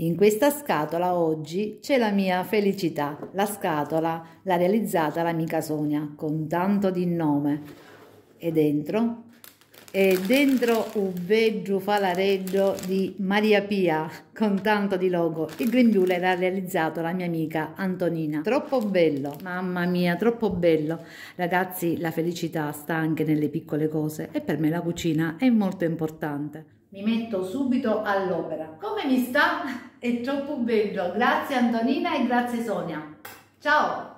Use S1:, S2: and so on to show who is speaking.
S1: In questa scatola oggi c'è la mia felicità. La scatola l'ha realizzata l'amica Sonia con tanto di nome. E dentro? E dentro un veggio falareggio di Maria Pia con tanto di logo. Il grembiule l'ha realizzato la mia amica Antonina. Troppo bello, mamma mia, troppo bello. Ragazzi, la felicità sta anche nelle piccole cose e per me la cucina è molto importante. Mi metto subito all'opera. Come mi sta? È troppo bello. Grazie Antonina e grazie Sonia. Ciao!